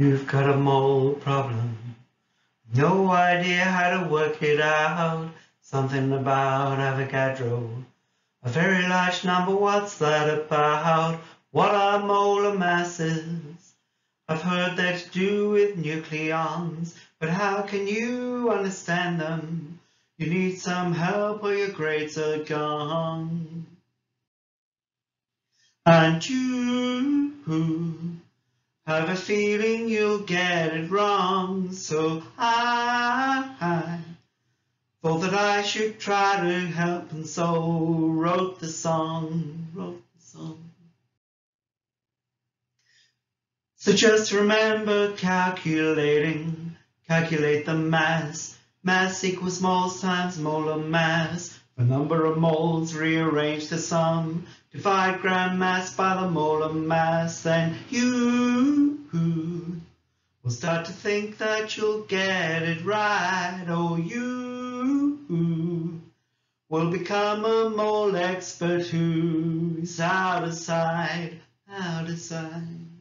You've got a mole problem. No idea how to work it out. Something about Avogadro. A very large number, what's that about? What are molar masses? I've heard they're to do with nucleons, but how can you understand them? You need some help or your grades are gone. And you have a feeling you'll get it wrong, so I thought that I should try to help, and so wrote the song, wrote the song. So just remember calculating, calculate the mass, mass equals moles times molar mass, the number of moles, rearrange the sum, divide gram mass by the molar mass, then you start to think that you'll get it right. Oh, you will become a mole expert who's out of sight, out of sight.